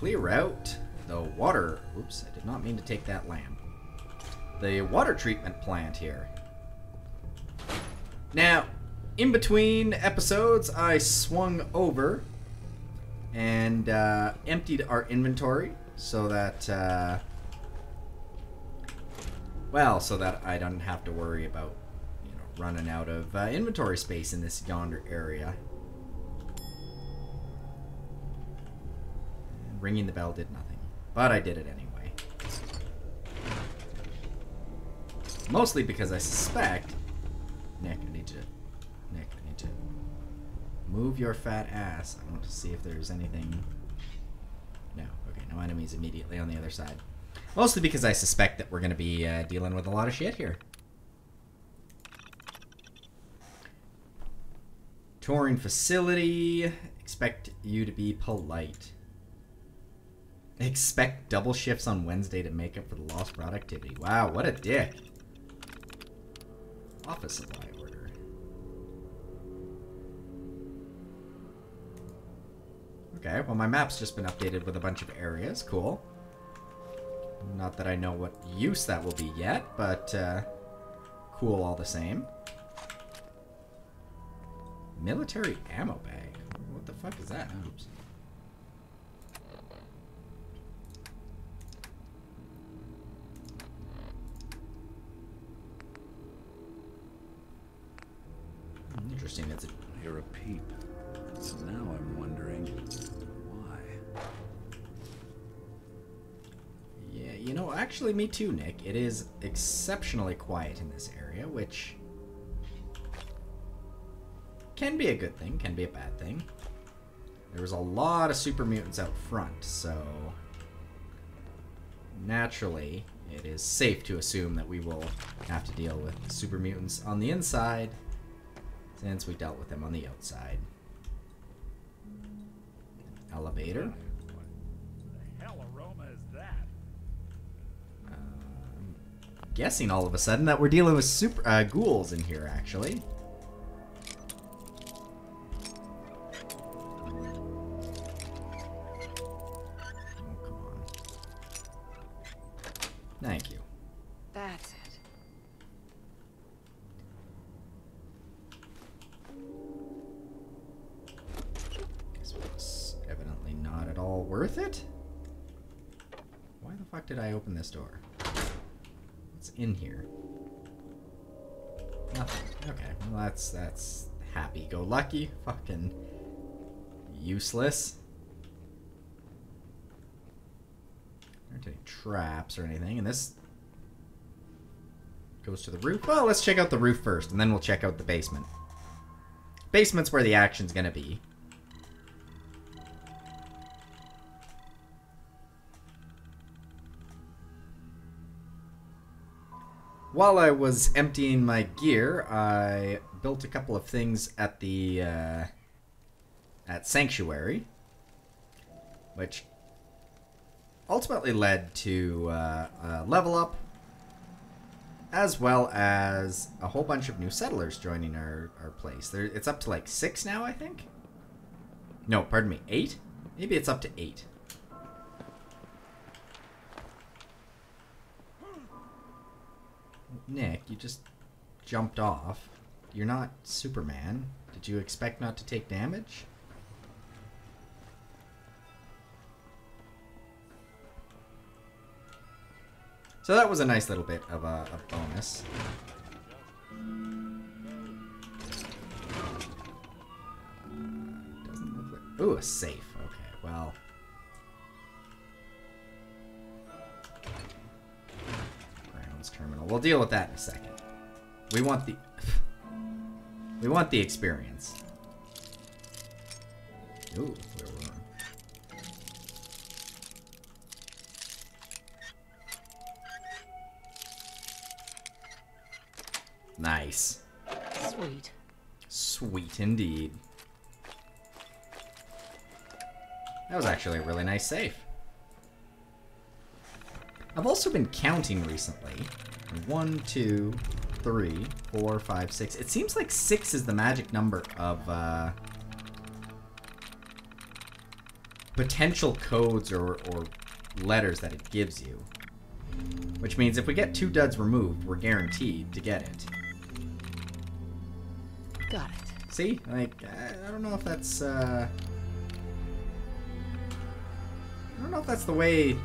clear out the water. Oops, I did not mean to take that lamp. The water treatment plant here. Now, in between episodes, I swung over and uh, emptied our inventory so that, uh, well, so that I don't have to worry about, you know, running out of uh, inventory space in this yonder area. Ringing the bell did nothing, but I did it anyway. Mostly because I suspect... Nick, I need to... Nick, I need to... Move your fat ass. I want to see if there's anything... No. Okay, no enemies immediately on the other side. Mostly because I suspect that we're going to be uh, dealing with a lot of shit here. Touring facility. Expect you to be polite. Expect double shifts on Wednesday to make up for the lost productivity. Wow, what a dick. Office supply order. Okay, well my map's just been updated with a bunch of areas. Cool. Not that I know what use that will be yet, but uh, cool all the same. Military ammo bag. What the fuck is that? Oops. Interesting. A Hear a peep. So now I'm wondering why. Yeah, you know, actually, me too, Nick. It is exceptionally quiet in this area, which can be a good thing, can be a bad thing. There was a lot of super mutants out front, so naturally, it is safe to assume that we will have to deal with super mutants on the inside since we dealt with them on the outside. Elevator. What the hell aroma is that? Um, guessing all of a sudden that we're dealing with super uh, ghouls in here, actually. Fucking useless. There aren't any traps or anything, and this goes to the roof. Well, let's check out the roof first, and then we'll check out the basement. Basement's where the action's gonna be. While I was emptying my gear, I built a couple of things at the uh, at Sanctuary, which ultimately led to uh, a level up, as well as a whole bunch of new settlers joining our, our place. There, it's up to like six now, I think. No, pardon me, eight. Maybe it's up to eight. Nick, you just jumped off. You're not Superman. Did you expect not to take damage? So that was a nice little bit of a, a bonus. Ooh, a safe. Okay, well... Grounds terminal. We'll deal with that in a second. We want the... we want the experience. Ooh, where were Nice. Sweet. Sweet indeed. That was actually a really nice save. I've also been counting recently. One, two, three, four, five, six. It seems like six is the magic number of uh, potential codes or, or letters that it gives you. Which means if we get two duds removed, we're guaranteed to get it. Got it. See? Like, I, I don't know if that's, uh... I don't know if that's the way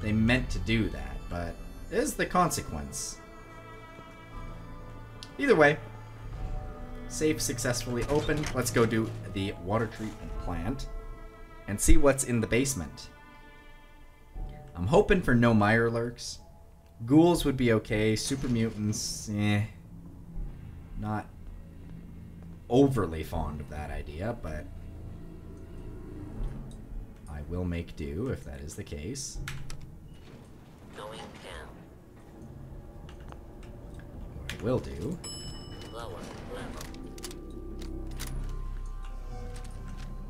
they meant to do that, but is the consequence. Either way, safe successfully opened. Let's go do the water treatment plant and see what's in the basement. I'm hoping for no Mirelurks. Ghouls would be okay. Super mutants, eh. Not overly fond of that idea, but I will make do if that is the case. Going down. What I will do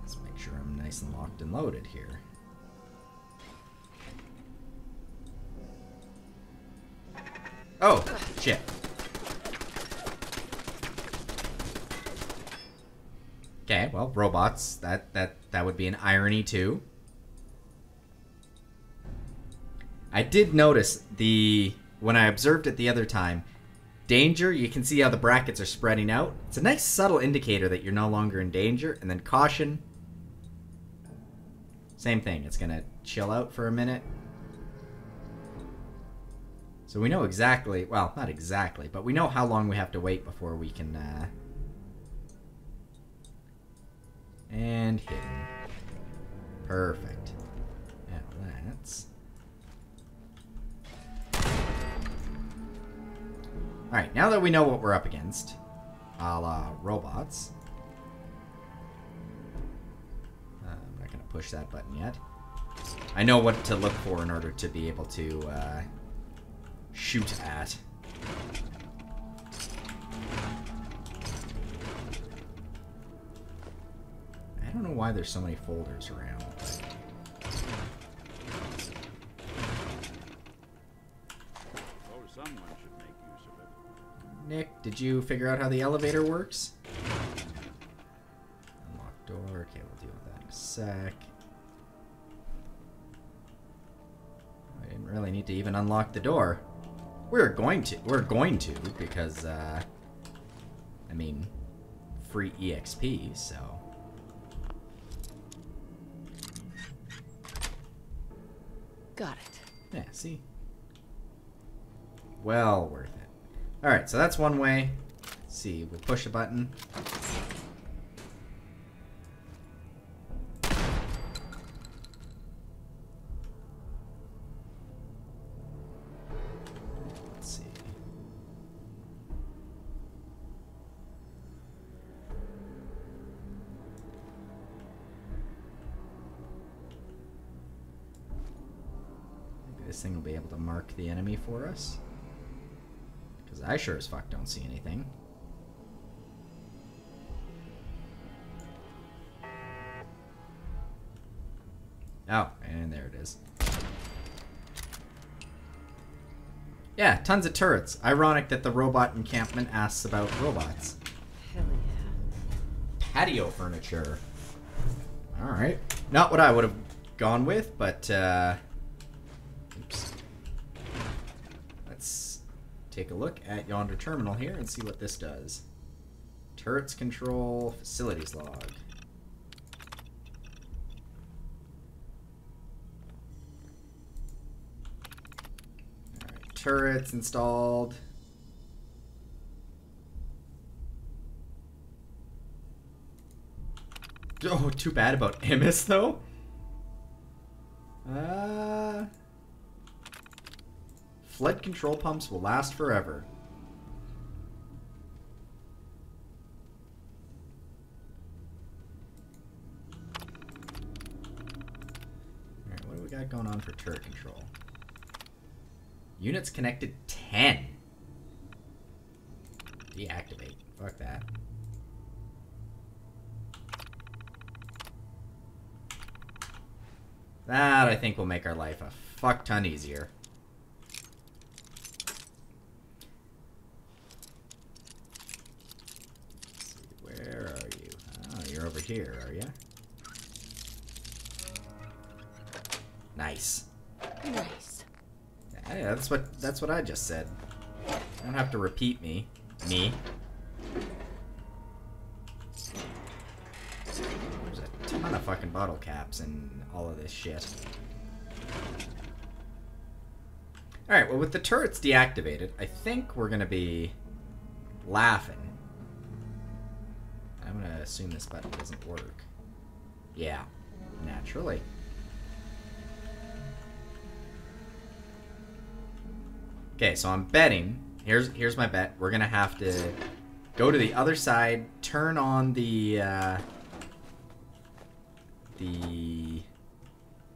is make sure I'm nice and locked and loaded here. Oh, shit. Okay, well, robots. That that that would be an irony too. I did notice the when I observed it the other time. Danger, you can see how the brackets are spreading out. It's a nice subtle indicator that you're no longer in danger. And then caution. Same thing. It's gonna chill out for a minute. So we know exactly, well, not exactly, but we know how long we have to wait before we can, uh... And hidden. Perfect. Alright, now that we know what we're up against, a la robots. Uh, I'm not going to push that button yet. I know what to look for in order to be able to uh, shoot at. I don't know why there's so many folders around. Nick, did you figure out how the elevator works? Unlock door. Okay, we'll deal with that in a sec. I didn't really need to even unlock the door. We're going to. We're going to because, uh, I mean, free EXP. So. Got it. Yeah, see? Well worth it. Alright, so that's one way. Let's see, we push a button. See. Maybe this thing will be able to mark the enemy for us. I sure as fuck don't see anything. Oh, and there it is. Yeah, tons of turrets. Ironic that the robot encampment asks about robots. Hell yeah. Patio furniture. Alright. Not what I would have gone with, but, uh... take a look at yonder terminal here and see what this does. Turrets control, facilities log. Alright, turrets installed. Oh, too bad about Emis though. Uh, flood control pumps will last forever. Alright, what do we got going on for turret control? Units connected 10. Deactivate. Fuck that. That, I think, will make our life a fuck ton easier. Let's see, where are you? Oh, you're over here, are you? Nice. Nice. Hey, that's what that's what I just said. You don't have to repeat me. Me. There's a ton of fucking bottle caps and all of this shit. Alright, well with the turrets deactivated, I think we're gonna be laughing. Assume this button doesn't work. Yeah, naturally. Okay, so I'm betting. Here's here's my bet. We're gonna have to go to the other side, turn on the uh, the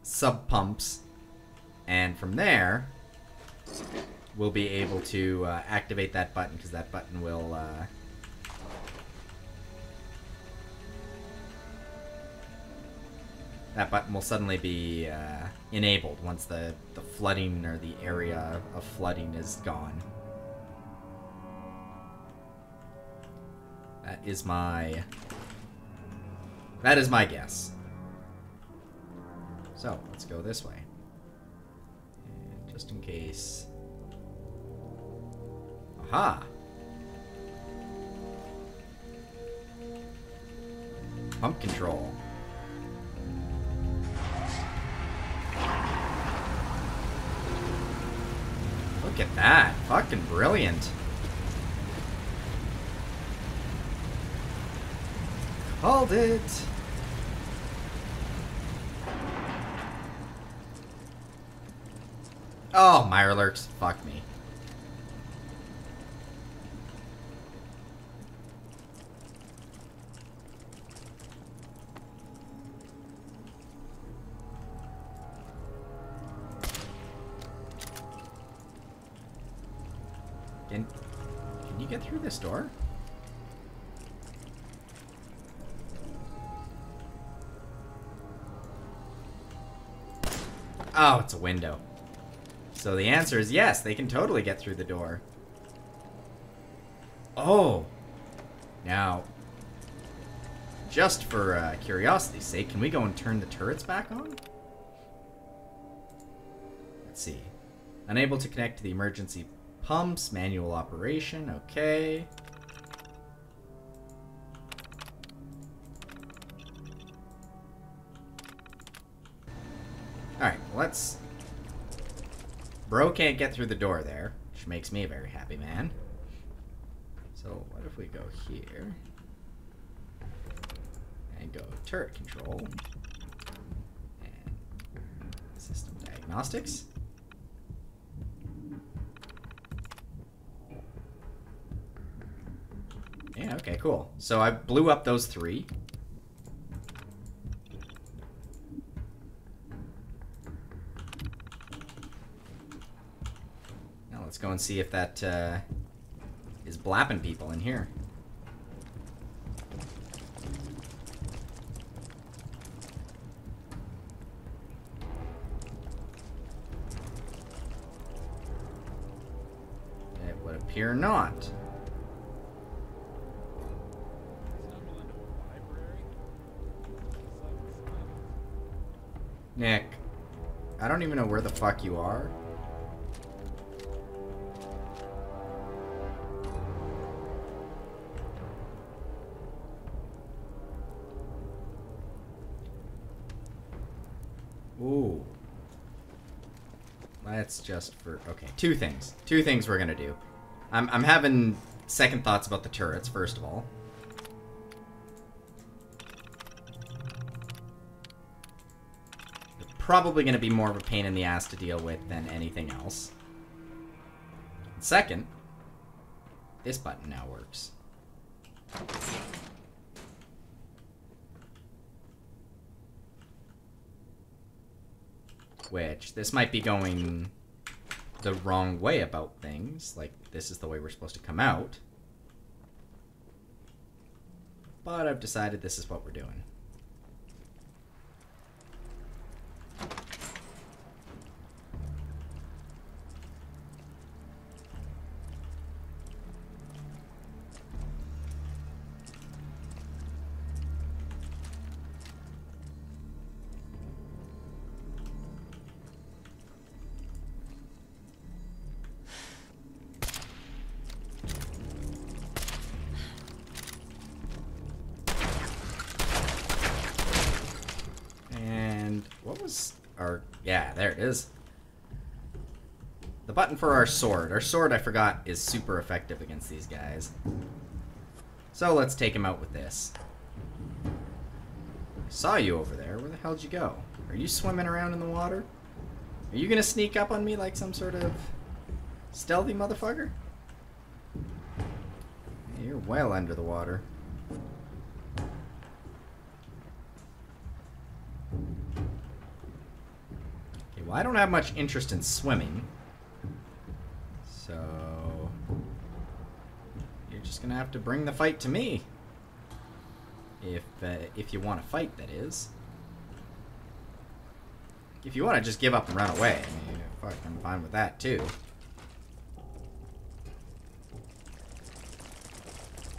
sub pumps, and from there we'll be able to uh, activate that button because that button will. Uh, that button will suddenly be uh, enabled once the, the flooding or the area of flooding is gone. That is my... That is my guess. So, let's go this way. And just in case... Aha! Pump control. Look at that. Fucking brilliant. Called it. Oh, Mirelurks. Fuck me. Get through this door? Oh, it's a window. So the answer is yes, they can totally get through the door. Oh. Now, just for uh, curiosity's sake, can we go and turn the turrets back on? Let's see. Unable to connect to the emergency pumps, manual operation, okay. Alright, let's... Bro can't get through the door there, which makes me a very happy man. So, what if we go here? And go turret control. And system diagnostics. Okay, cool. So I blew up those three. Now let's go and see if that uh, is blapping people in here. It would appear not. Don't even know where the fuck you are. Ooh. That's just for okay. Two things. Two things we're gonna do. I'm I'm having second thoughts about the turrets. First of all. Probably going to be more of a pain in the ass to deal with than anything else. Second, this button now works. Which, this might be going the wrong way about things. Like, this is the way we're supposed to come out. But I've decided this is what we're doing. Our sword. Our sword, I forgot, is super effective against these guys. So let's take him out with this. I saw you over there. Where the hell'd you go? Are you swimming around in the water? Are you gonna sneak up on me like some sort of stealthy motherfucker? You're well under the water. Okay, well, I don't have much interest in swimming. So. You're gonna have to bring the fight to me. If, uh, if you want to fight, that is. If you want to just give up and run away, I mean, fuck, I'm fine with that too.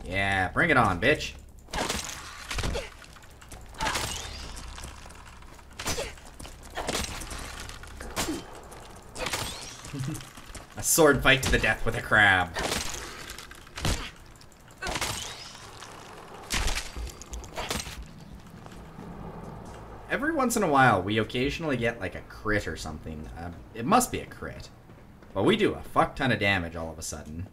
Yeah, bring it on, bitch. a sword fight to the death with a crab. Once in a while, we occasionally get like a crit or something. Uh, it must be a crit. But we do a fuck ton of damage all of a sudden.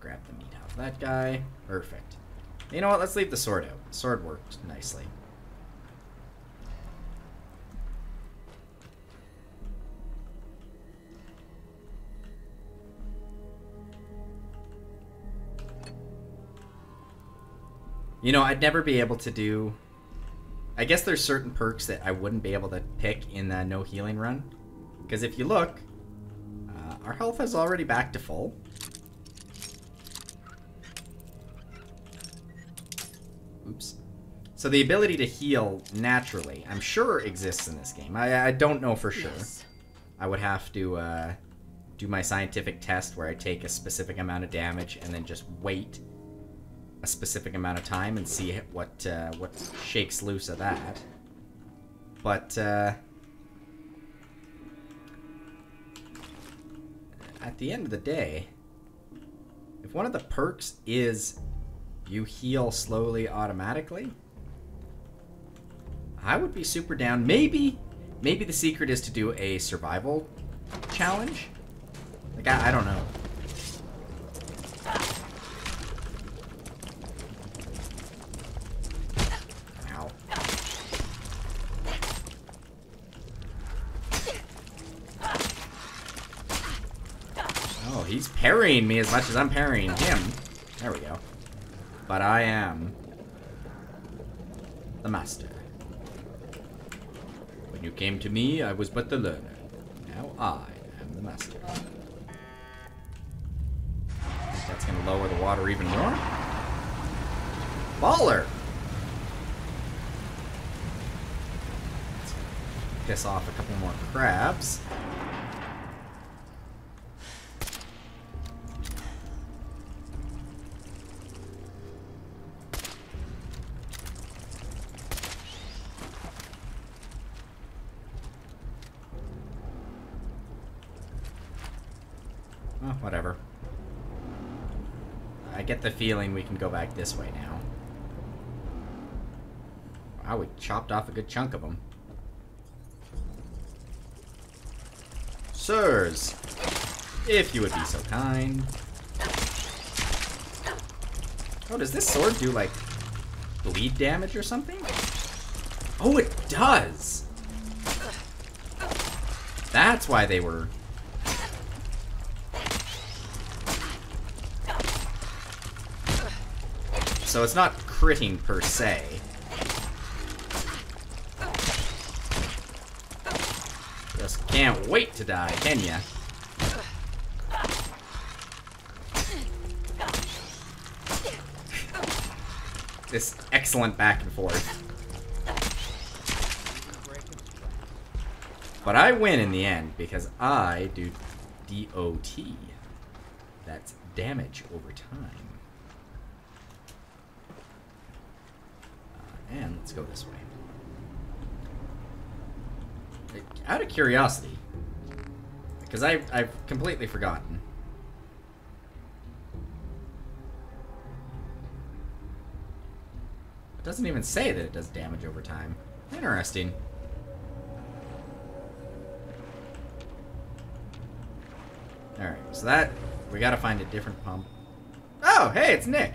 Grab the meat off that guy. Perfect. You know what? Let's leave the sword out. The sword worked nicely. You know, I'd never be able to do. I guess there's certain perks that I wouldn't be able to pick in the no healing run. Because if you look, uh, our health is already back to full. Oops. So the ability to heal naturally, I'm sure exists in this game. I, I don't know for sure. Yes. I would have to uh, do my scientific test where I take a specific amount of damage and then just wait a specific amount of time and see what uh, what shakes loose of that. But uh, at the end of the day, if one of the perks is you heal slowly automatically, I would be super down. Maybe, maybe the secret is to do a survival challenge. Like I, I don't know. Ow. Oh, he's parrying me as much as I'm parrying him. There we go. But I am the master. When you came to me, I was but the learner. Now I am the master. Think that's gonna lower the water even more? Baller! Piss off a couple more crabs. Oh, whatever. I get the feeling we can go back this way now. Wow, we chopped off a good chunk of them. Sirs, if you would be so kind. Oh, does this sword do, like, bleed damage or something? Oh, it does! That's why they were So it's not critting per se. Just can't wait to die, can ya? This excellent back and forth. But I win in the end because I do DOT. That's damage over time. Let's go this way. Out of curiosity, because I've completely forgotten. It doesn't even say that it does damage over time. Interesting. Alright, so that... We gotta find a different pump. Oh, hey, it's Nick!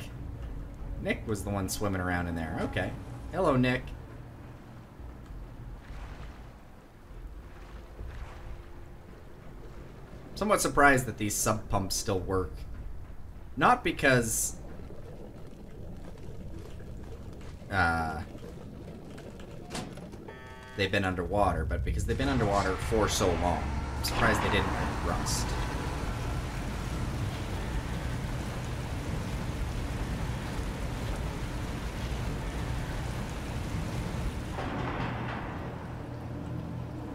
Nick was the one swimming around in there. Okay. Hello, Nick. Somewhat surprised that these sub pumps still work. Not because... Uh, they've been underwater, but because they've been underwater for so long. I'm surprised they didn't rust.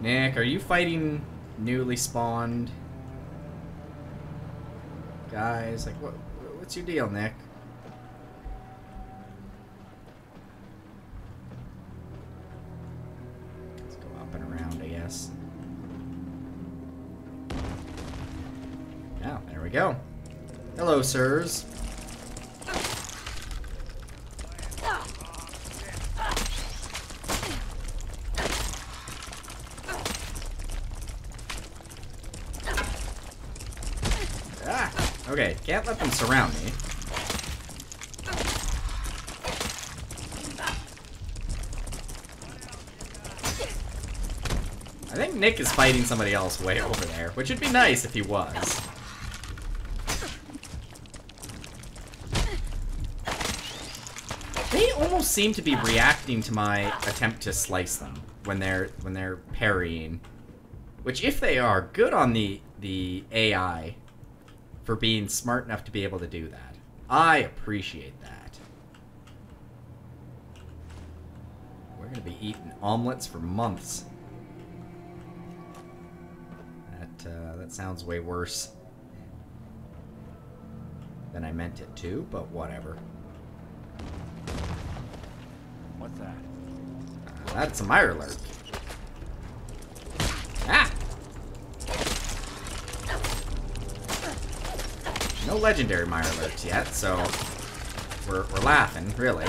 Nick, are you fighting newly spawned guys? Like, what? What's your deal, Nick? Let's go up and around, I guess. Yeah, there we go. Hello, sirs. Ah! Okay, can't let them surround me. I think Nick is fighting somebody else way over there, which would be nice if he was. They almost seem to be reacting to my attempt to slice them when they're when they're parrying. Which if they are, good on the the AI for being smart enough to be able to do that. I appreciate that. We're gonna be eating omelets for months. That uh, that sounds way worse than I meant it to, but whatever. What's that? Uh, that's a Mirelurk. Ah! No legendary Mirelurks yet, so we're, we're laughing, really.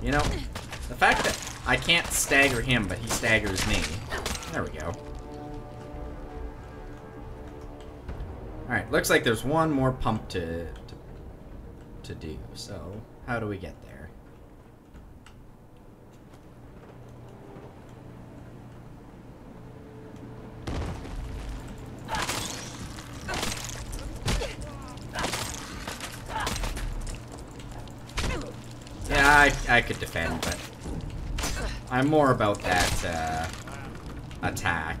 You know, the fact that I can't stagger him, but he staggers me. There we go. Looks like there's one more pump to, to, to do. So, how do we get there? Yeah, I, I could defend, but I'm more about that uh, attack.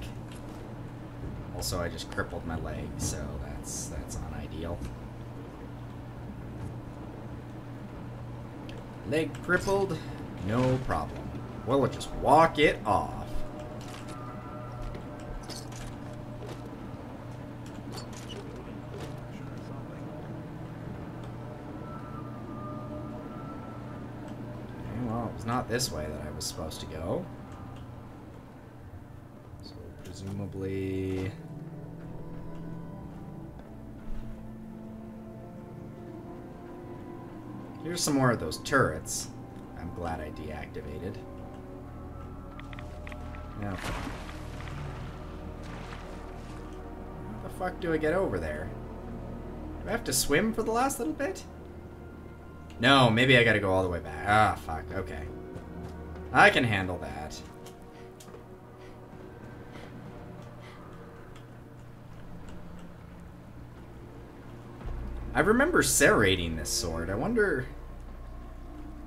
Also, I just crippled my leg, so that's that's unideal. Leg crippled, no problem. Well, we'll just walk it off. Okay, well, it was not this way that I was supposed to go. So, presumably... Here's some more of those turrets. I'm glad I deactivated. Now, how the fuck do I get over there? Do I have to swim for the last little bit? No, maybe I gotta go all the way back. Ah, fuck, okay. I can handle that. I remember serrating this sword. I wonder...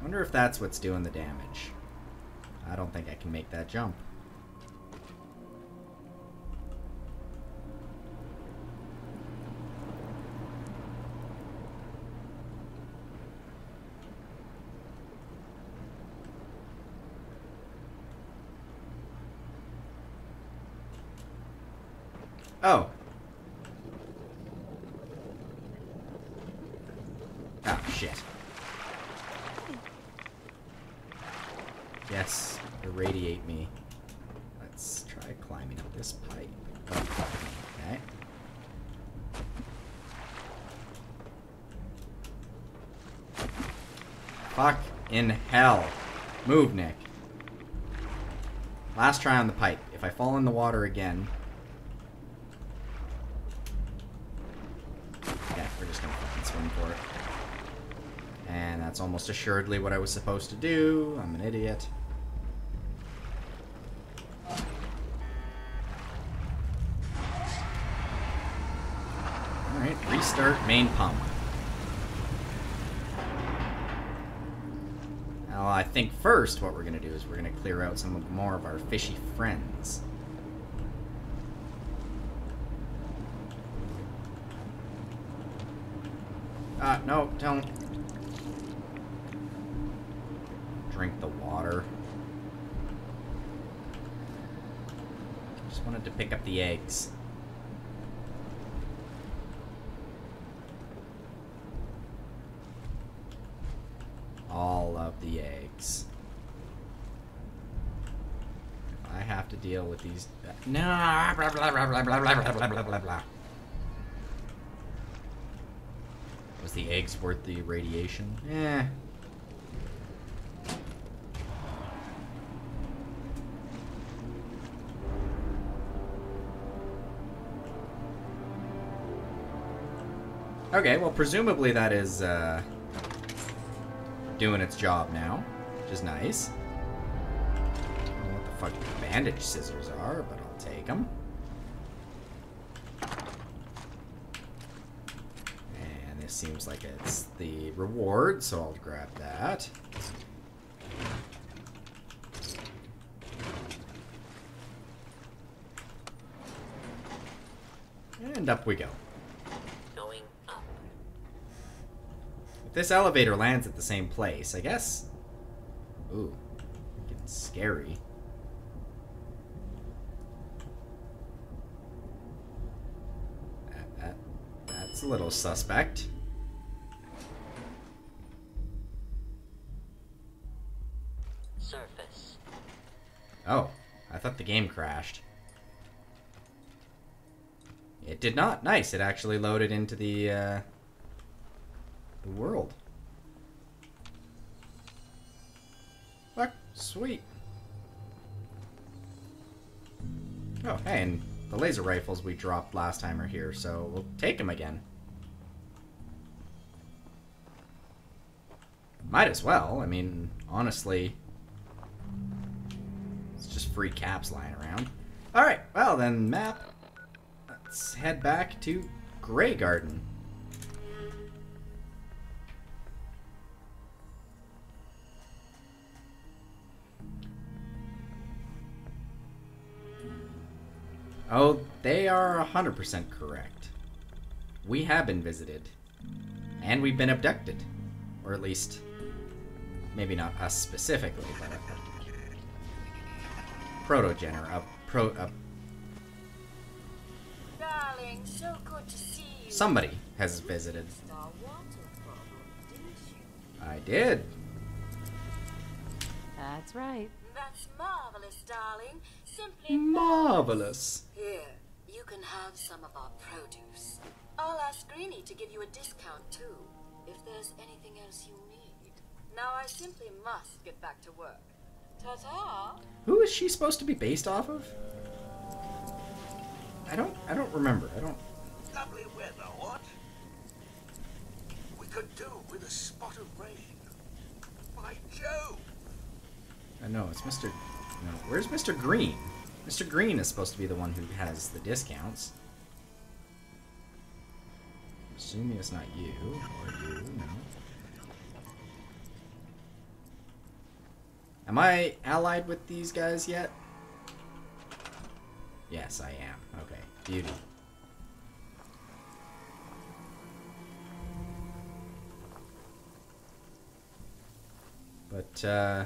I wonder if that's what's doing the damage. I don't think I can make that jump. Oh. Oh, shit. Yes, irradiate me. Let's try climbing up this pipe. Oh, fuck me. Okay. Fuck in hell. Move, Nick. Last try on the pipe. If I fall in the water again... Yeah, we're just gonna fucking swim for it. And that's almost assuredly what I was supposed to do. I'm an idiot. Alright, restart main pump. Now, I think first what we're going to do is we're going to clear out some more of our fishy friends. Ah, no, don't. blah, blah, blah, blah, blah, blah, blah. Was the eggs worth the radiation? Yeah. Okay, well, presumably that is uh, doing its job now, which is nice. I don't know what the fuck bandage scissors are, but I'll take them. Seems like it's the reward, so I'll grab that. And up we go. Going up. If this elevator lands at the same place, I guess. Ooh, getting scary. That, that, that's a little suspect. Surface. Oh, I thought the game crashed. It did not. Nice. It actually loaded into the uh, the world. Fuck, sweet. Oh, hey, and the laser rifles we dropped last time are here, so we'll take them again. Might as well. I mean, honestly, free caps lying around. Alright, well then, map. Let's head back to Graygarden. Oh, they are 100% correct. We have been visited. And we've been abducted. Or at least, maybe not us specifically, but protogener, a pro, a, Darling, so good to see you. somebody has visited. Star water problem, didn't you? I did. That's right. That's marvelous, darling. Simply Marvelous. Here, you can have some of our produce. I'll ask Greeny to give you a discount too, if there's anything else you need. Now I simply must get back to work. Ta-ta! Who is she supposed to be based off of? I don't. I don't remember. I don't. Lovely weather, what? We could do with a spot of rain. By Jove! I know it's Mr. No, where's Mr. Green? Mr. Green is supposed to be the one who has the discounts. Assuming it's not you or you. No. Am I allied with these guys yet? Yes, I am. Okay, beauty. But, uh...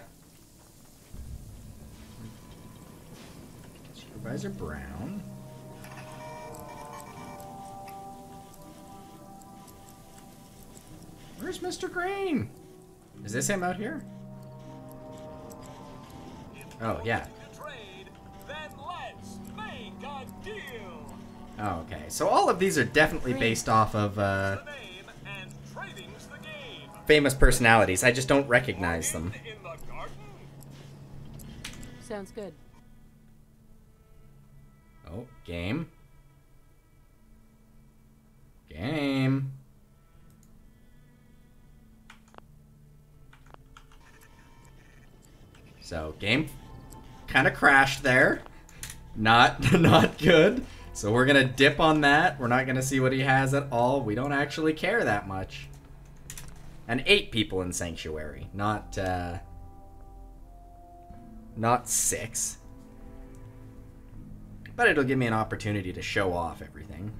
Supervisor Brown. Where's Mr. Green? Is this him out here? Oh, yeah. Trade, then let's make a deal. Oh, okay. So all of these are definitely based off of uh, Name and trading's the game. famous personalities. I just don't recognize them. In the garden. Sounds good. Oh, game. Game. So, game kind of crashed there. Not not good. So we're going to dip on that. We're not going to see what he has at all. We don't actually care that much. And eight people in Sanctuary, not uh not six. But it'll give me an opportunity to show off everything.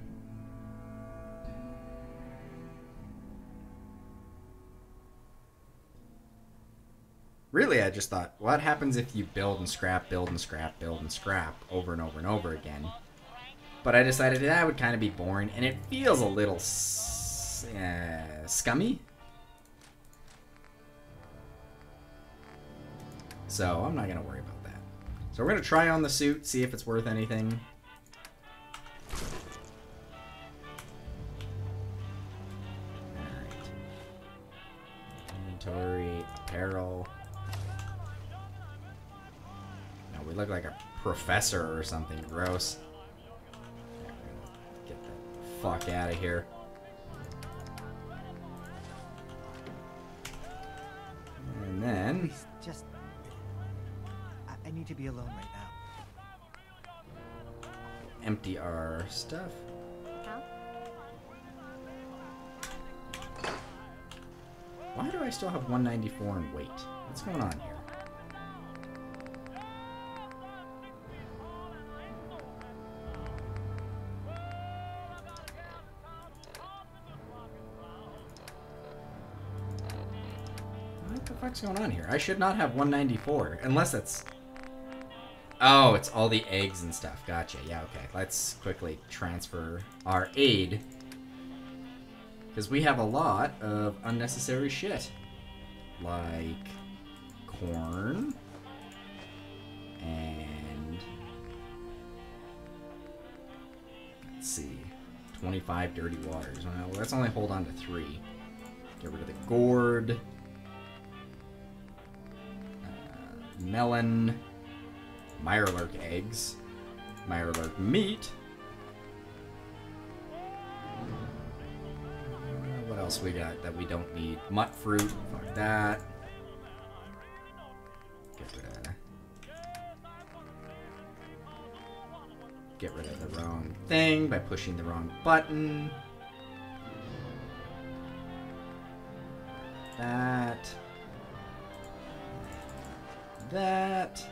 Really, I just thought, what happens if you build and scrap, build and scrap, build and scrap over and over and over again? But I decided that would kind of be boring, and it feels a little uh, scummy. So I'm not going to worry about that. So we're going to try on the suit, see if it's worth anything. Professor or something gross. Get the fuck out of here. And then... Please, just. I, I need to be alone right now. empty our stuff. Why do I still have 194 in weight? What's going on here? Fuck's going on here? I should not have 194, unless it's Oh, it's all the eggs and stuff. Gotcha. Yeah, okay. Let's quickly transfer our aid. Because we have a lot of unnecessary shit. Like corn. And. Let's see. 25 dirty waters. Well, let's only hold on to three. Get rid of the gourd. Melon. Mirelurk eggs, Mirelurk meat. Uh, What else we got that we don't need? Mutfruit. Fuck that. Get rid of. Get rid of the wrong thing by pushing the wrong button. That. That.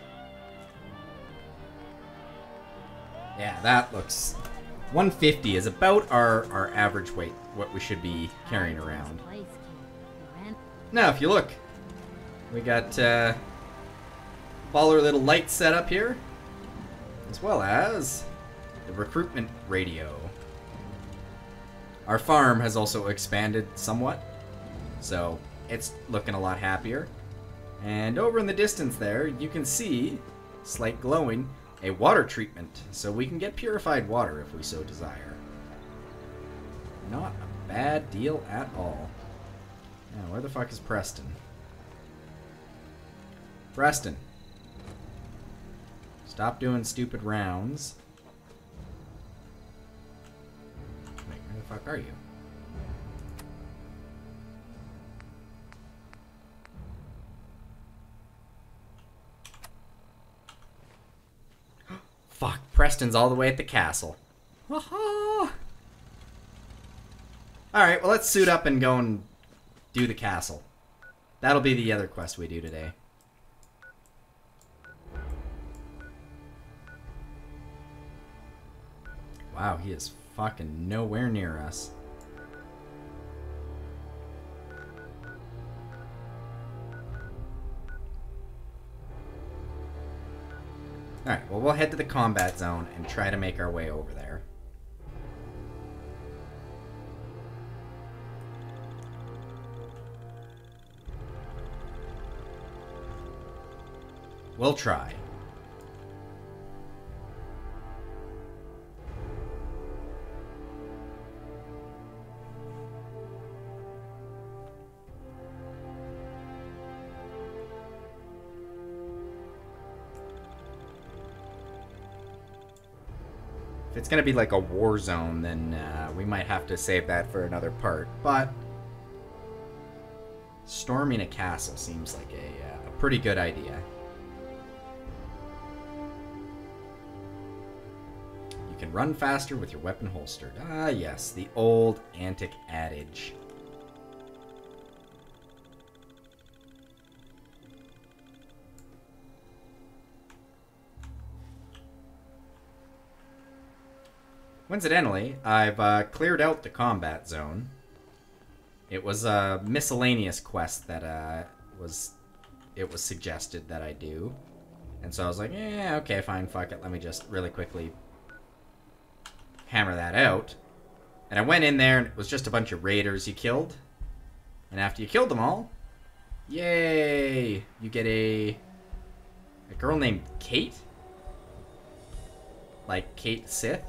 Yeah, that looks. 150 is about our, our average weight, what we should be carrying around. Now, if you look, we got uh, baller little lights set up here, as well as the recruitment radio. Our farm has also expanded somewhat, so it's looking a lot happier. And over in the distance there, you can see, slight glowing, a water treatment, so we can get purified water if we so desire. Not a bad deal at all. Now, where the fuck is Preston? Preston. Stop doing stupid rounds. Wait, where the fuck are you? Preston's all the way at the castle. Alright, well, let's suit up and go and do the castle. That'll be the other quest we do today. Wow, he is fucking nowhere near us. Alright, well, we'll head to the combat zone and try to make our way over there. We'll try. It's gonna be like a war zone, then uh, we might have to save that for another part. But storming a castle seems like a, uh, a pretty good idea. You can run faster with your weapon holstered. Ah, yes, the old antic adage. Coincidentally, I've uh, cleared out the combat zone. It was a miscellaneous quest that uh, was it was suggested that I do, and so I was like, yeah, okay, fine, fuck it. Let me just really quickly hammer that out. And I went in there, and it was just a bunch of raiders you killed. And after you killed them all, yay, you get a a girl named Kate, like Kate Sith.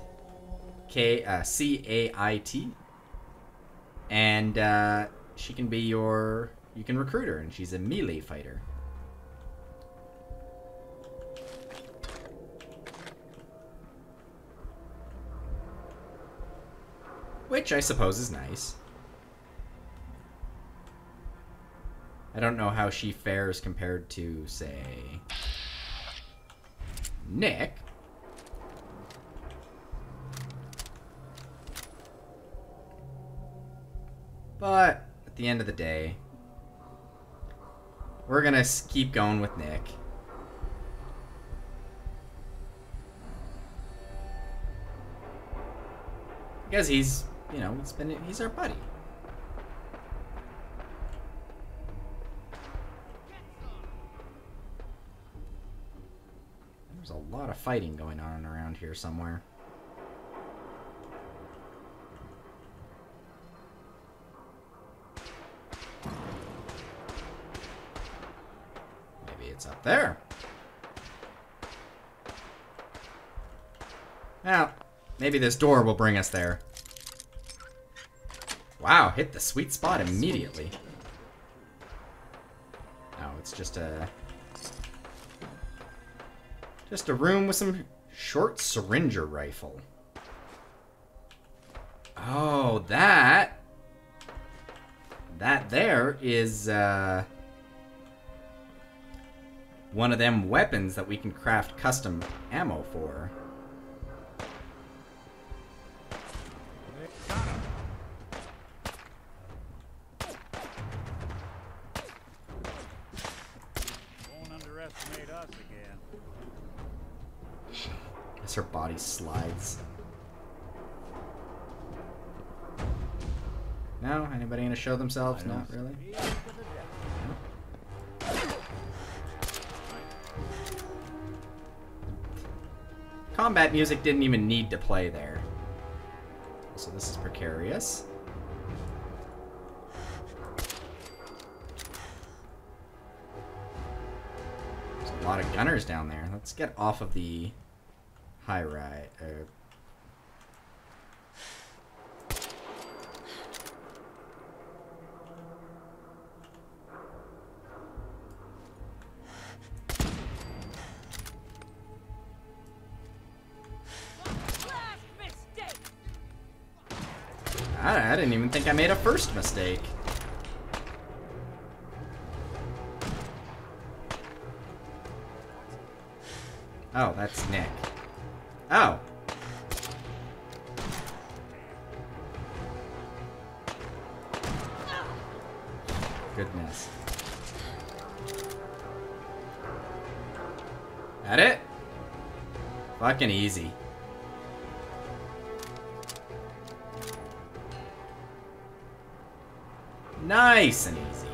Uh, C A I T, and uh, she can be your. You can recruit her, and she's a melee fighter. Which I suppose is nice. I don't know how she fares compared to, say, Nick. But at the end of the day, we're gonna keep going with Nick. Because he's, you know, he's been he's our buddy. There's a lot of fighting going on around here somewhere. It's up there. Now, maybe this door will bring us there. Wow, hit the sweet spot immediately. No, it's just a... Just a room with some short syringer rifle. Oh, that... That there is, uh... One of them weapons that we can craft custom ammo for. Won't underestimate us again. As her body slides. No? Anybody gonna show themselves? Not really? Combat music didn't even need to play there. So this is precarious. There's a lot of gunners down there. Let's get off of the high ride. Uh, made a first mistake. Oh, that's Nick. Oh. Goodness. That it? Fucking easy. Nice and easy.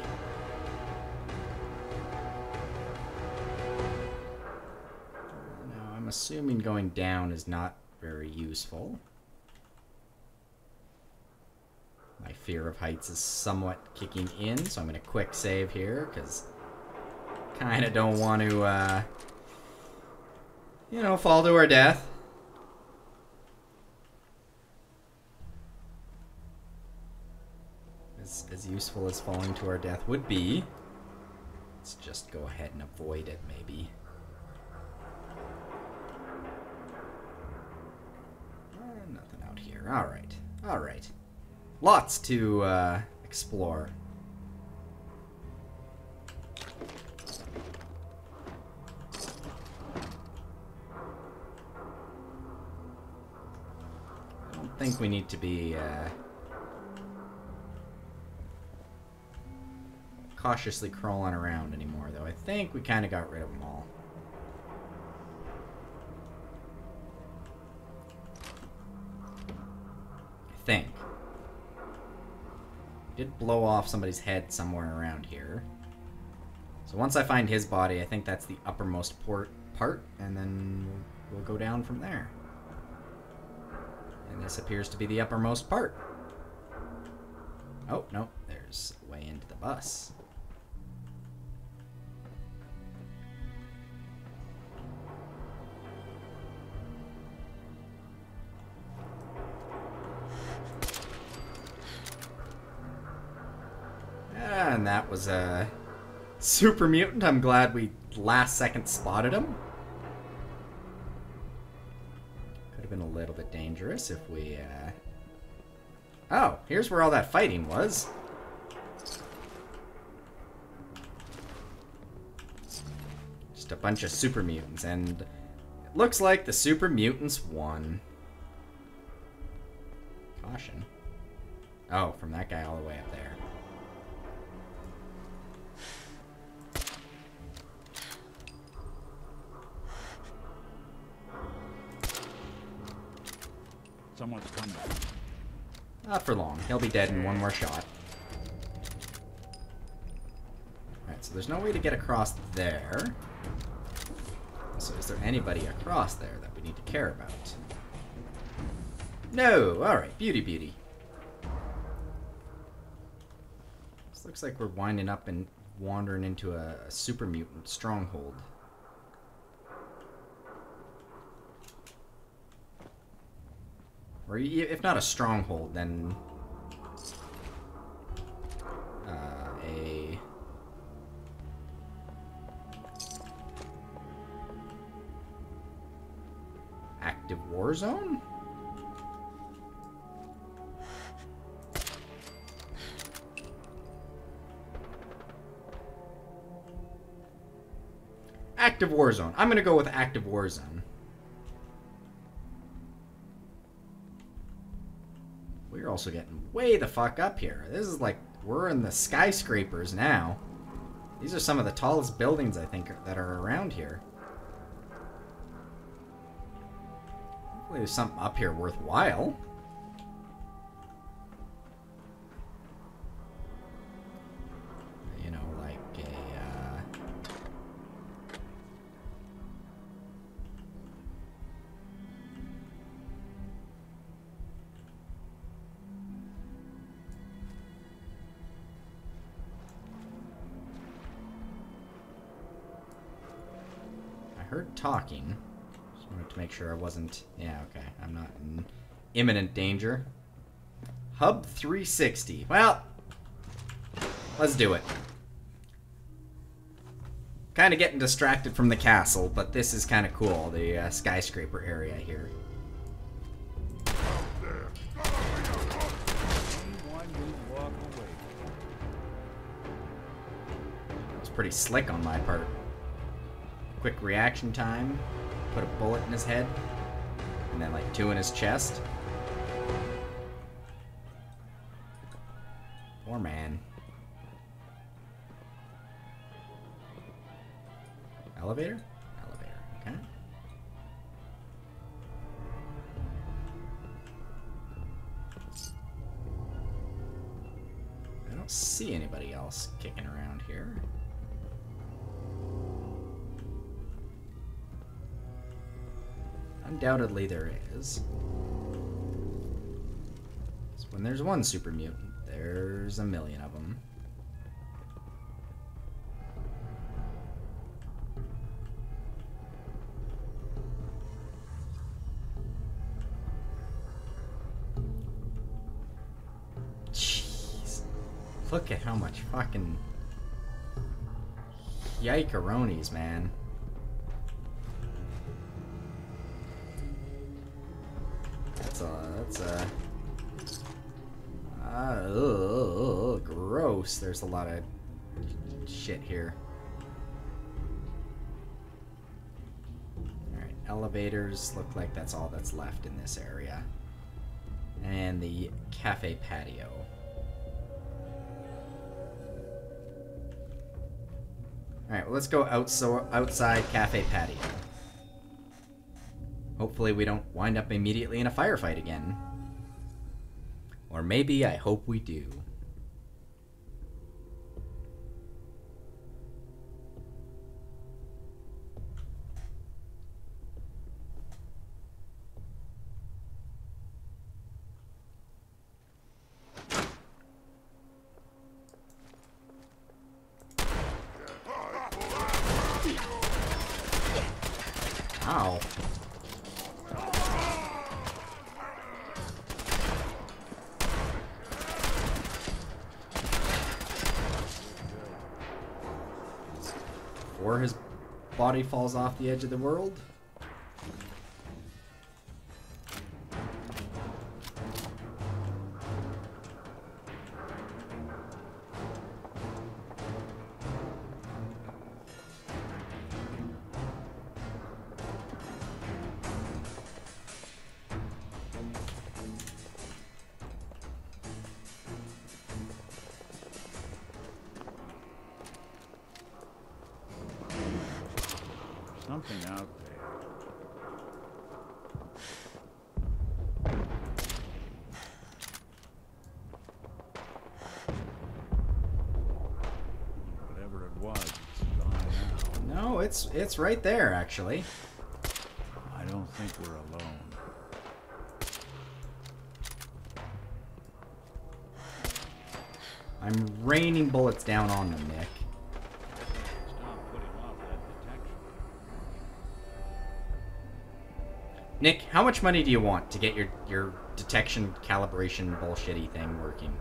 Now, I'm assuming going down is not very useful. My fear of heights is somewhat kicking in, so I'm going to quick save here, because kind of don't want to, uh, you know, fall to our death. As, useful as falling to our death would be, let's just go ahead and avoid it, maybe. Uh, nothing out here. Alright. Alright. Lots to uh, explore. I don't think we need to be uh, cautiously crawling around anymore, though. I think we kind of got rid of them all. I think. Did blow off somebody's head somewhere around here. So once I find his body, I think that's the uppermost port part, and then we'll, we'll go down from there. And this appears to be the uppermost part. Oh, no, there's a way into the bus. Was a super mutant. I'm glad we last second spotted him. Could have been a little bit dangerous if we. Uh... Oh, here's where all that fighting was. Just a bunch of super mutants, and it looks like the super mutants won. Caution. Oh, from that guy all the way up there. Someone's coming. Not for long. He'll be dead in one more shot. Alright, so there's no way to get across there. So is there anybody across there that we need to care about? No! Alright, beauty beauty. This looks like we're winding up and wandering into a, a super mutant stronghold. Or if not a stronghold, then uh, a active war zone. Active war zone. I'm gonna go with active war zone. Also getting way the fuck up here. This is like, we're in the skyscrapers now. These are some of the tallest buildings, I think, that are around here. Hopefully there's something up here worthwhile. Talking. Just wanted to make sure I wasn't. Yeah, okay. I'm not in imminent danger. Hub 360. Well, let's do it. Kind of getting distracted from the castle, but this is kind of cool. The uh, skyscraper area here. It's pretty slick on my part. Quick reaction time. Put a bullet in his head. And then like two in his chest. Poor man. Elevator? Elevator, okay. I don't see anybody else kicking around here. Undoubtedly there is. So when there's one super mutant, there's a million of them. Jeez. Look at how much fucking yikeronis, man. That's a Uh, ugh, gross. There's a lot of shit here. Alright, elevators look like that's all that's left in this area. And the cafe patio. Alright, well, let's go outside cafe patio. Hopefully, we don't wind up immediately in a firefight again. Or maybe I hope we do. Ow. Before his body falls off the edge of the world. Something out there. Whatever it was, it's gone now. No, it's it's right there actually. I don't think we're alone. I'm raining bullets down on them, Nick. How much money do you want to get your your detection calibration bullshitty thing working?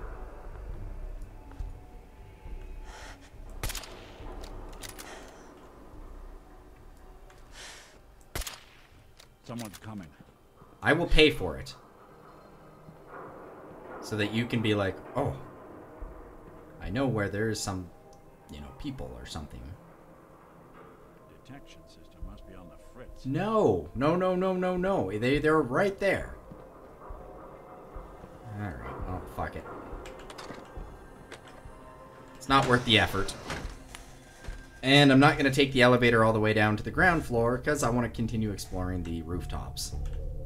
Someone's coming. I will pay for it. So that you can be like, "Oh, I know where there is some, you know, people or something." Detection system fritz. No, no, no, no, no, no. They they're right there. All right. Oh, fuck it. It's not worth the effort. And I'm not going to take the elevator all the way down to the ground floor because I want to continue exploring the rooftops.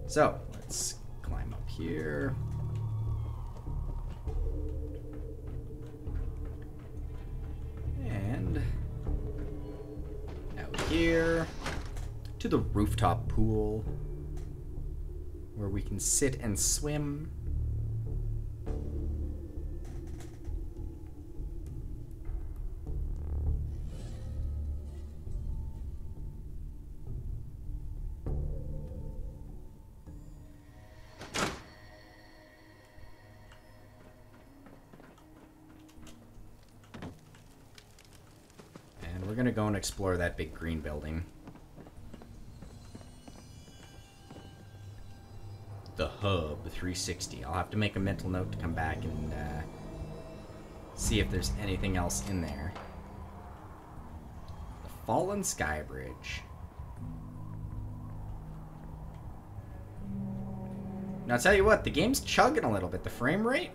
So, let's climb up here. And out here to the rooftop pool where we can sit and swim. And we're gonna go and explore that big green building. Hub 360 i'll have to make a mental note to come back and uh, see if there's anything else in there. The fallen sky bridge. Now I'll tell you what the game's chugging a little bit. The frame rate?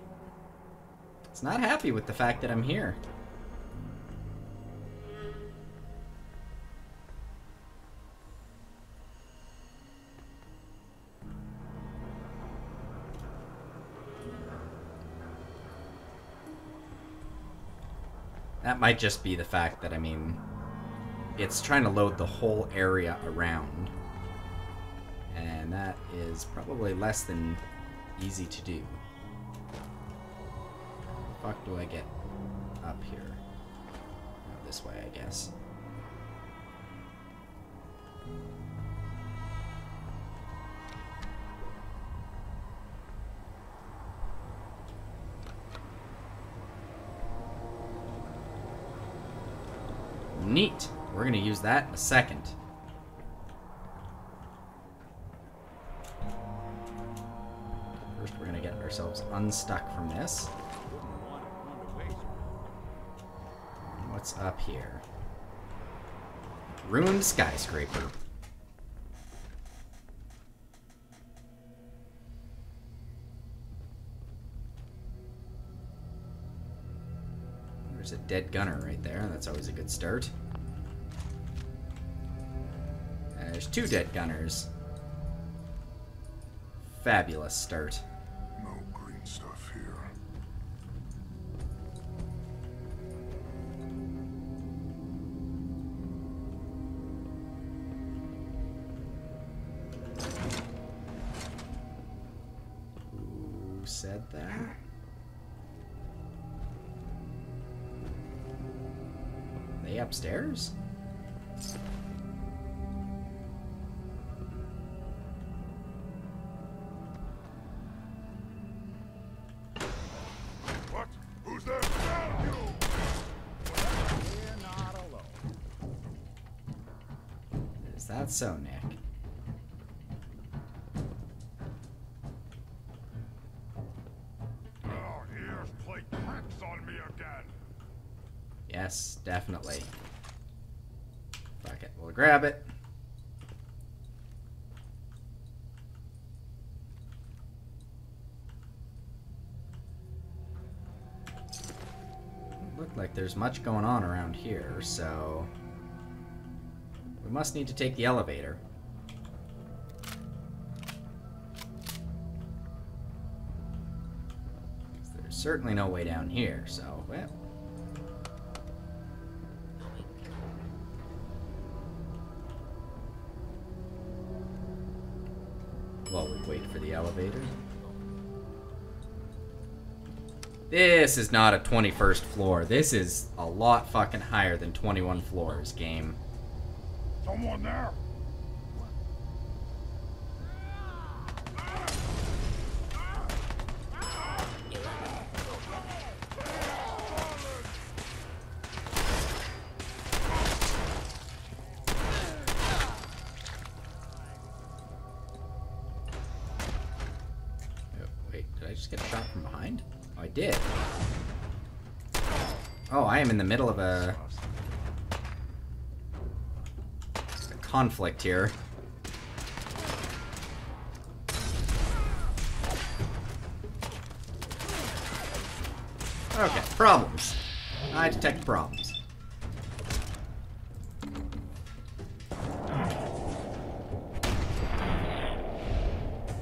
It's not happy with the fact that i'm here might just be the fact that, I mean, it's trying to load the whole area around. And that is probably less than easy to do. Fuck do I get up here? This way, I guess. That in a second. First, we're going to get ourselves unstuck from this. What's up here? Ruined skyscraper. There's a dead gunner right there. That's always a good start. There's two dead gunners. Fabulous start. No green stuff here. Who said that? They upstairs? Definitely. Fuck we'll grab it. Look like there's much going on around here, so we must need to take the elevator. There's certainly no way down here, so well, elevator. This is not a 21st floor. This is a lot fucking higher than 21 floors, game. Someone there? A, a conflict here. Okay, problems. I detect problems.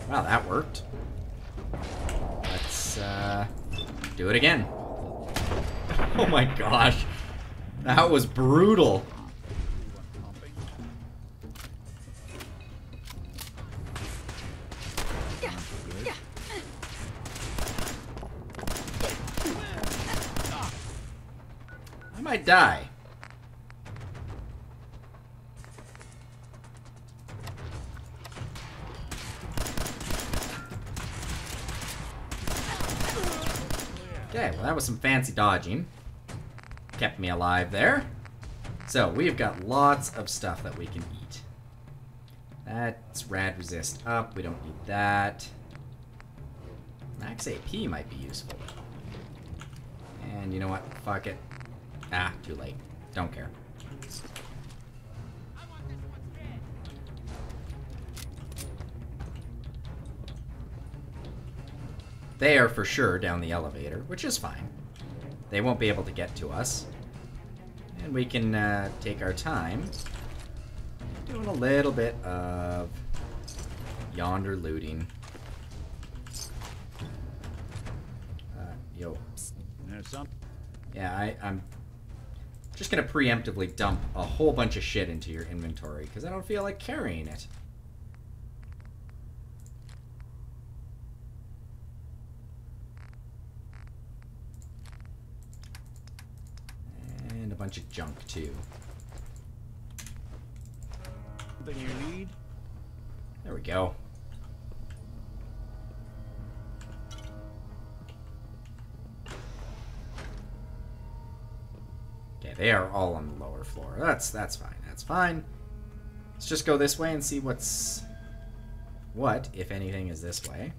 Wow, that worked. Let's uh, do it again. Oh my gosh. That was brutal. I might die. Okay, well that was some fancy dodging. Kept me alive there. So, we've got lots of stuff that we can eat. That's rad resist up, we don't need that. Max AP might be useful. And you know what? Fuck it. Ah, too late. Don't care. They are for sure down the elevator, which is fine. They won't be able to get to us. And we can uh, take our time doing a little bit of yonder looting. Uh, yo, yeah, I, I'm just gonna preemptively dump a whole bunch of shit into your inventory because I don't feel like carrying it. And a bunch of junk you need? There we go. Okay, they are all on the lower floor. That's that's fine. That's fine. Let's just go this way and see what's what, if anything, is this way.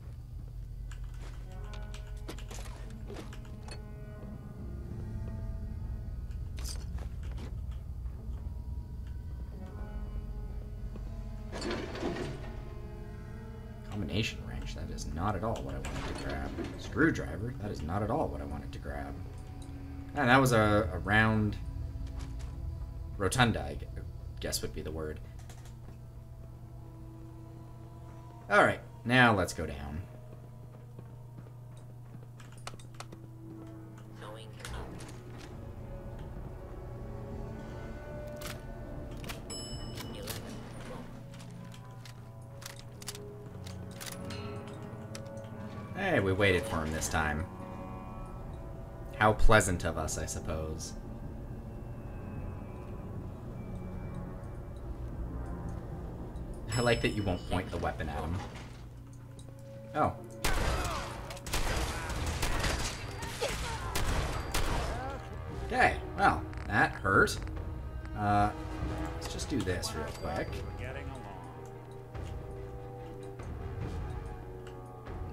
Combination wrench, that is not at all what I wanted to grab. Screwdriver, that is not at all what I wanted to grab. And that was a, a round rotunda, I guess would be the word. Alright, now let's go down. Waited for him this time. How pleasant of us, I suppose. I like that you won't point the weapon at him. Oh. Okay, well, that hurt. Uh, let's just do this real quick.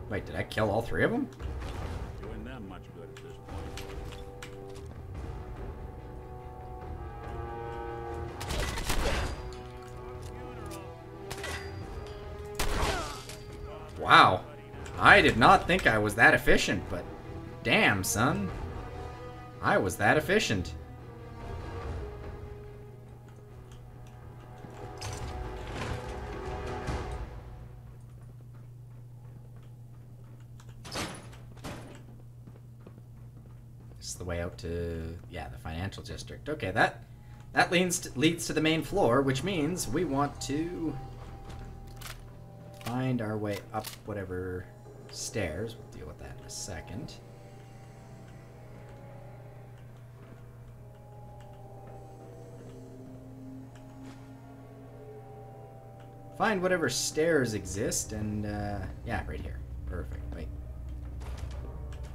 Wait, did I kill all three of them? Doing them much good at this point. Wow. I did not think I was that efficient, but damn, son. I was that efficient. Yeah, the financial district. Okay, that that leads to, leads to the main floor, which means we want to find our way up whatever stairs. We'll deal with that in a second. Find whatever stairs exist and, uh, yeah, right here. Perfect. Wait.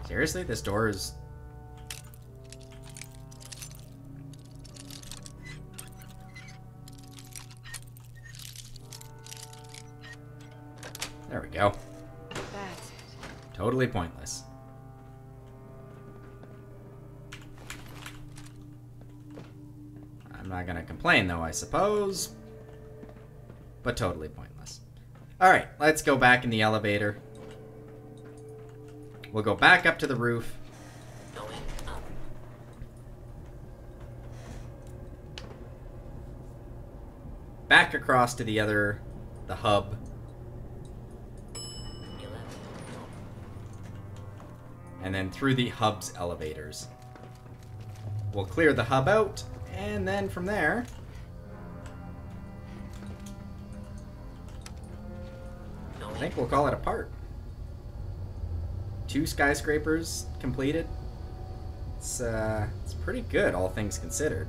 Seriously? This door is... There we go. That's it. Totally pointless. I'm not gonna complain though, I suppose. But totally pointless. Alright, let's go back in the elevator. We'll go back up to the roof. Going up. Back across to the other... the hub. And through the hub's elevators. We'll clear the hub out, and then from there, I think we'll call it a part. Two skyscrapers completed. It's uh, it's pretty good, all things considered.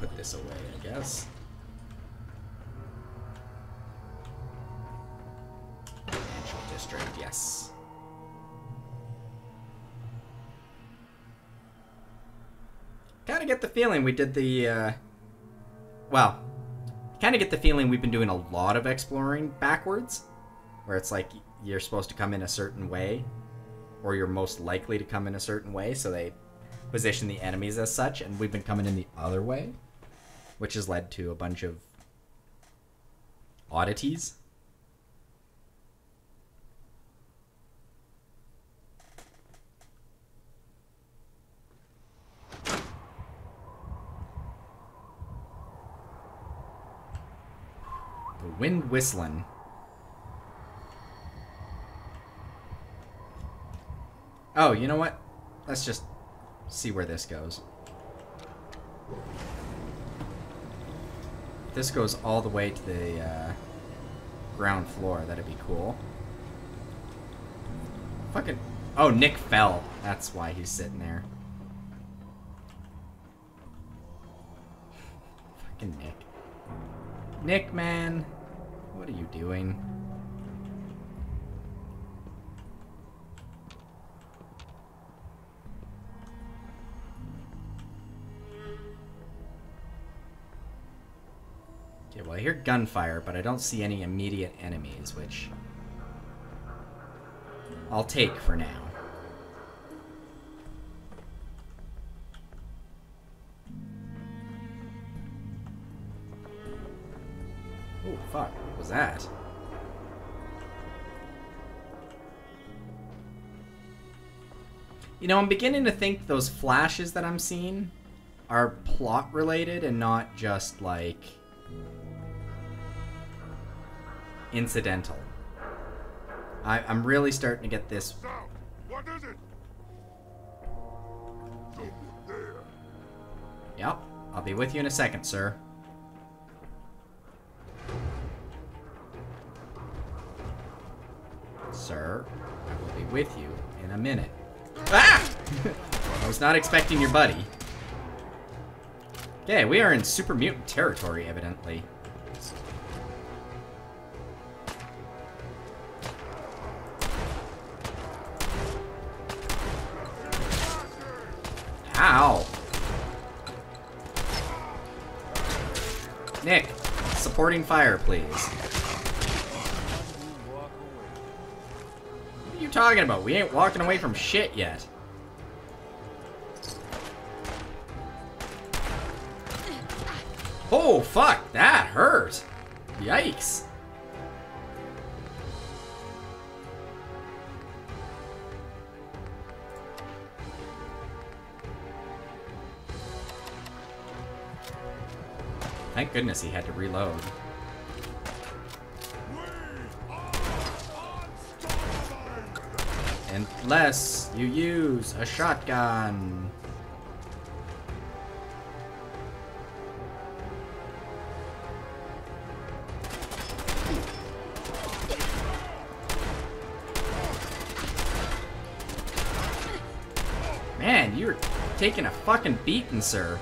Put this away, I guess. Feeling we did the, uh, well, kind of get the feeling we've been doing a lot of exploring backwards, where it's like you're supposed to come in a certain way, or you're most likely to come in a certain way, so they position the enemies as such, and we've been coming in the other way, which has led to a bunch of oddities. Wind whistling. Oh, you know what? Let's just see where this goes. If this goes all the way to the uh, ground floor, that'd be cool. Fucking. Oh, Nick fell. That's why he's sitting there. Fucking Nick. Nick, man. What are you doing? Okay, well, I hear gunfire, but I don't see any immediate enemies, which I'll take for now. Was that? You know, I'm beginning to think those flashes that I'm seeing are plot related and not just like incidental. I, I'm really starting to get this. What is it? Yep, I'll be with you in a second. Sir, with you in a minute. Ah! I was not expecting your buddy. Okay, we are in super mutant territory, evidently. Ow! Nick, supporting fire, please. Talking about? We ain't walking away from shit yet. Oh, fuck! That hurt! Yikes! Thank goodness he had to reload. Unless you use a shotgun. Man, you're taking a fucking beating, sir.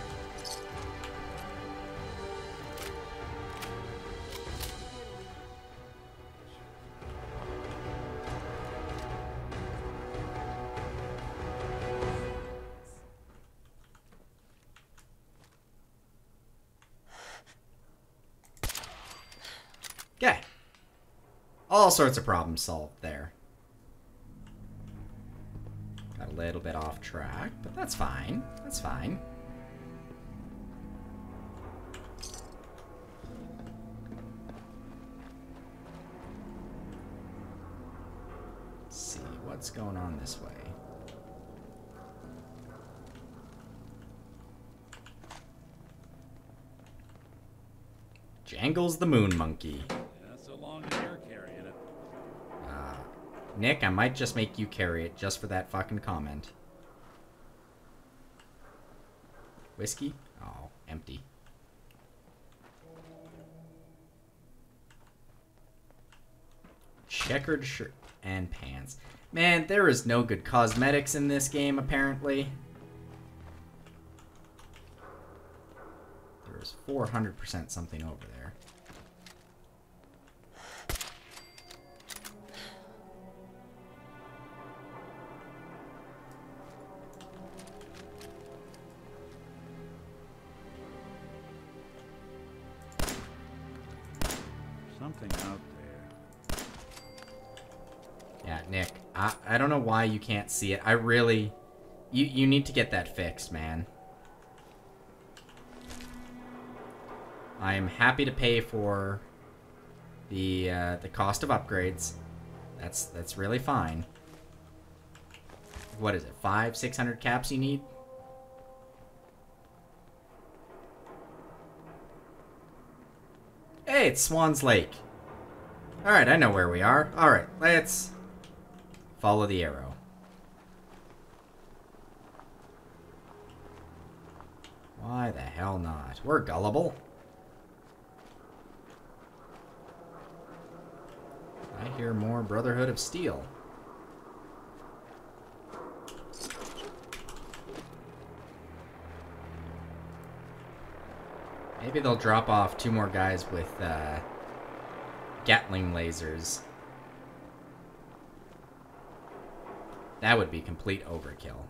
Sorts of problems solved there. Got a little bit off track, but that's fine. That's fine. See what's going on this way. Jangles the Moon Monkey. Yeah, so long as you're carrying it. Uh, Nick, I might just make you carry it just for that fucking comment. Whiskey? Oh, empty. Checkered shirt and pants. Man, there is no good cosmetics in this game, apparently. There is 400% something over there. You can't see it. I really... You, you need to get that fixed, man. I am happy to pay for the uh, the cost of upgrades. That's that's really fine. What is it? Five, six hundred caps you need? Hey, it's Swan's Lake. Alright, I know where we are. Alright, let's follow the arrow. Why the hell not? We're gullible. I hear more Brotherhood of Steel. Maybe they'll drop off two more guys with uh, Gatling lasers. That would be complete overkill.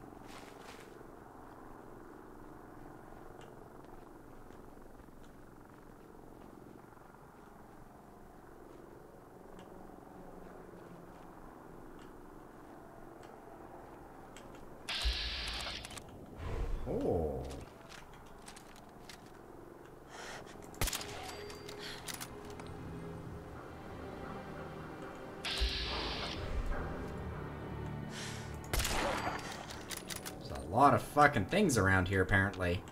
Fucking things around here, apparently.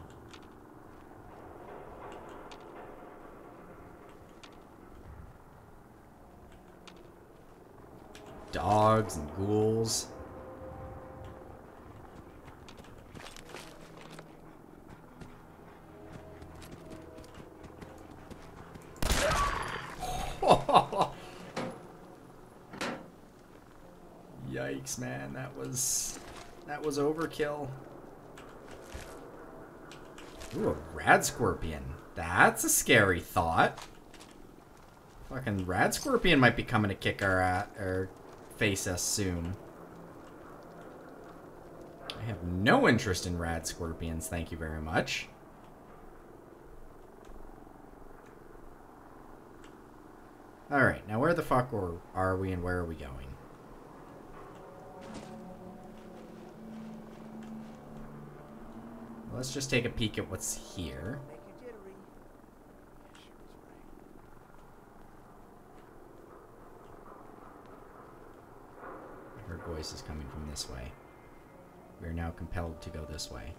Dogs and ghouls. Yikes, man. That was... That was overkill. Ooh, a rad scorpion. That's a scary thought. Fucking rad scorpion might be coming to kick our uh, at or face us soon. I have no interest in rad scorpions, thank you very much. Alright, now where the fuck are we and where are we going? Let's just take a peek at what's here. Her voice is coming from this way. We are now compelled to go this way.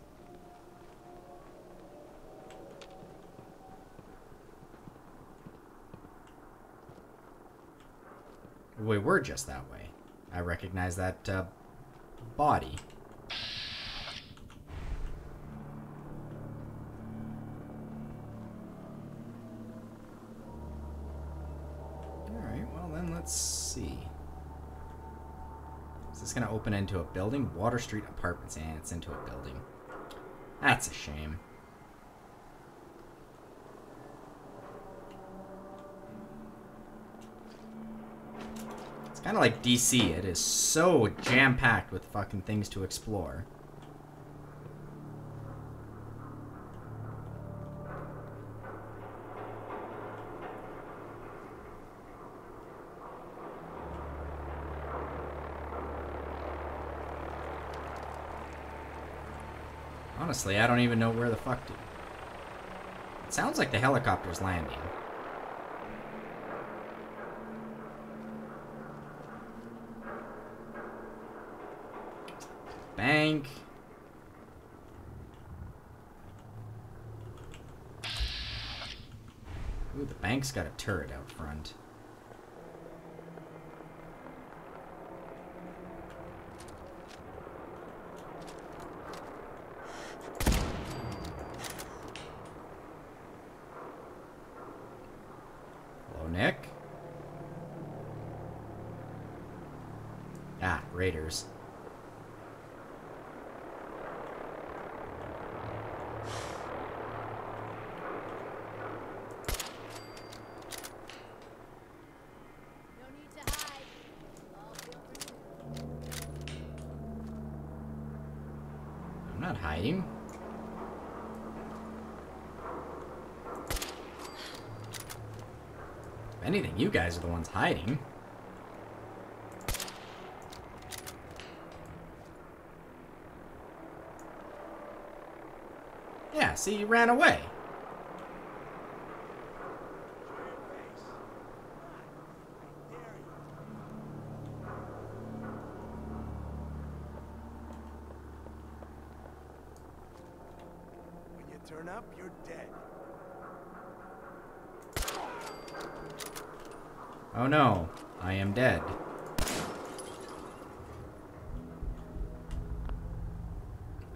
We were just that way. I recognize that uh, body. Open into a building? Water Street Apartments, and it's into a building. That's a shame. It's kind of like DC. It is so jam-packed with fucking things to explore. Honestly, I don't even know where the fuck to. It sounds like the helicopter's landing. Bank. Ooh, the bank's got a turret out front. Hello, Nick. Ah, Raiders. No need to hide. All filtered I'm not hiding. If anything, you guys are the ones hiding. Yeah, see, you ran away. When you turn up, you're dead. Oh no, I am dead.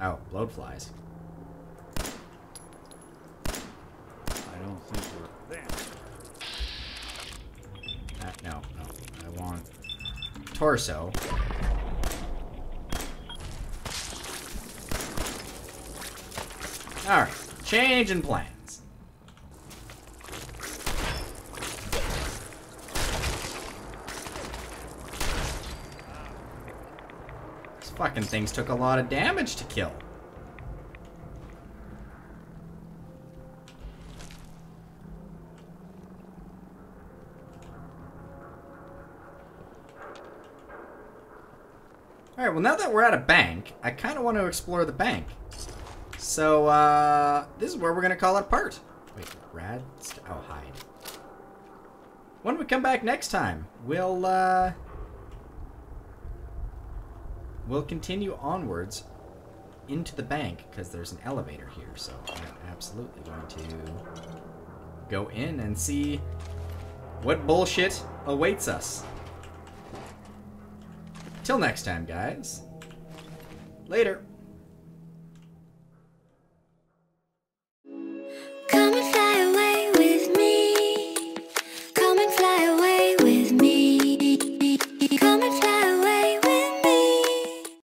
Oh, bloat flies. I don't think we're there. Uh, no, no. I want torso. Alright, change in plans. These fucking things took a lot of damage to kill. Alright, well now that we're at a bank, I kind of want to explore the bank. So, uh, this is where we're going to call it part. Wait, rad? Oh, hide. When we come back next time, we'll, uh, we'll continue onwards into the bank because there's an elevator here. So I'm absolutely going to go in and see what bullshit awaits us. Till next time, guys. Later.